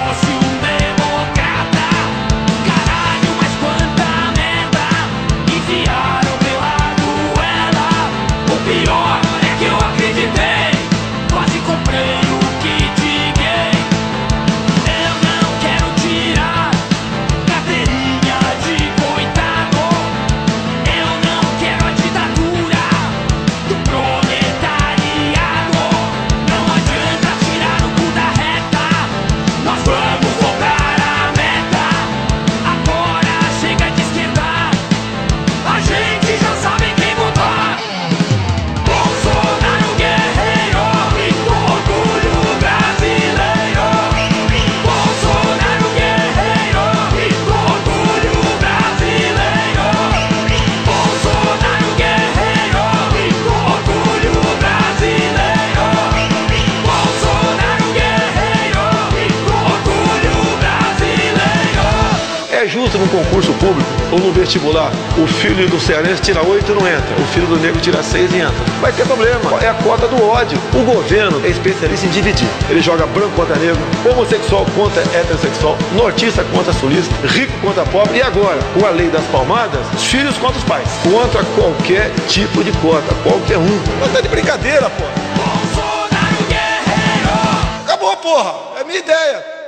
como disputa num concurso público ou no vestibular, o filho do cearense tira oito e não entra, o filho do negro tira seis e entra. Vai ter problema, é a cota do ódio. O governo é especialista em dividir. Ele joga branco contra negro, homossexual contra heterossexual, nortista contra sulista, rico contra pobre e agora, com a lei das palmadas, os filhos contra os pais. Contra qualquer tipo de cota, qualquer um. Mas tá de brincadeira, porra. Acabou, porra. É minha ideia.